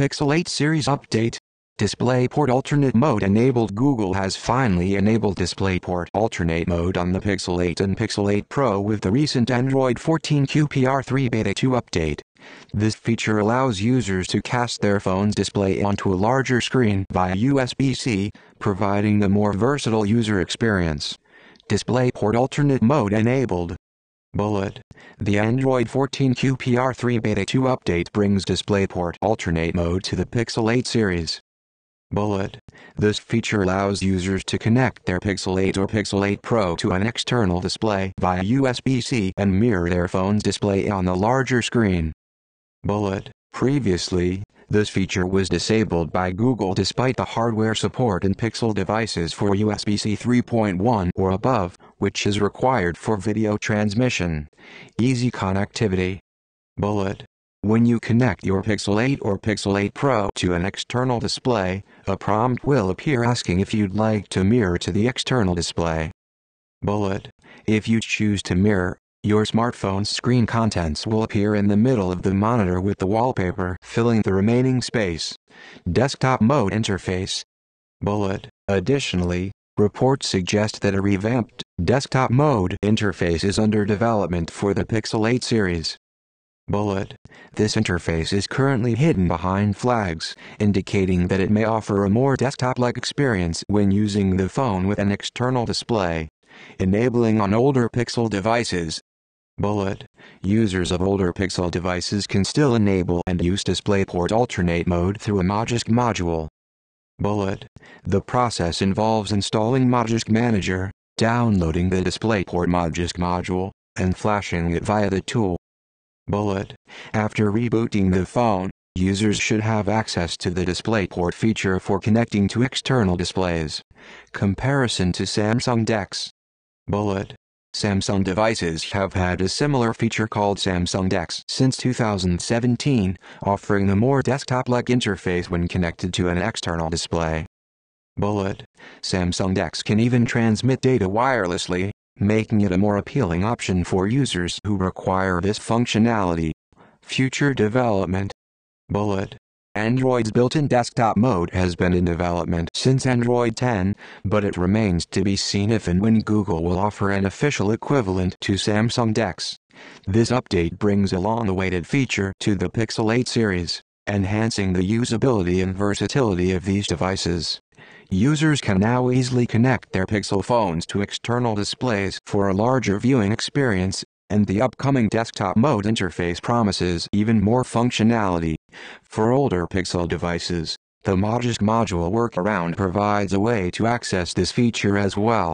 Pixel 8 series update. DisplayPort alternate mode enabled Google has finally enabled DisplayPort alternate mode on the Pixel 8 and Pixel 8 Pro with the recent Android 14 QPR3 Beta 2 update. This feature allows users to cast their phone's display onto a larger screen via USB-C, providing a more versatile user experience. DisplayPort alternate mode enabled. Bullet. The Android 14 QPR3 Beta 2 update brings DisplayPort alternate mode to the Pixel 8 series. Bullet. This feature allows users to connect their Pixel 8 or Pixel 8 Pro to an external display via USB-C and mirror their phone's display on the larger screen. Bullet. Previously, this feature was disabled by Google despite the hardware support in Pixel devices for USB-C 3.1 or above, which is required for video transmission. Easy connectivity. Bullet. When you connect your Pixel 8 or Pixel 8 Pro to an external display, a prompt will appear asking if you'd like to mirror to the external display. Bullet. If you choose to mirror, your smartphone's screen contents will appear in the middle of the monitor with the wallpaper filling the remaining space. Desktop mode interface. Bullet. Additionally, reports suggest that a revamped desktop mode interface is under development for the Pixel 8 series. Bullet. This interface is currently hidden behind flags, indicating that it may offer a more desktop-like experience when using the phone with an external display. Enabling on older Pixel devices, Bullet. Users of older Pixel devices can still enable and use DisplayPort alternate mode through a Magisk module. Bullet. The process involves installing Magisk Manager, downloading the DisplayPort Magisk module, and flashing it via the tool. Bullet. After rebooting the phone, users should have access to the DisplayPort feature for connecting to external displays. Comparison to Samsung DeX. Bullet. Samsung devices have had a similar feature called Samsung DeX since 2017, offering a more desktop-like interface when connected to an external display. Bullet. Samsung DeX can even transmit data wirelessly, making it a more appealing option for users who require this functionality. Future development. Bullet. Android's built-in desktop mode has been in development since Android 10, but it remains to be seen if and when Google will offer an official equivalent to Samsung DeX. This update brings a long-awaited feature to the Pixel 8 series, enhancing the usability and versatility of these devices. Users can now easily connect their Pixel phones to external displays for a larger viewing experience and the upcoming desktop mode interface promises even more functionality. For older Pixel devices, the Magisk module workaround provides a way to access this feature as well.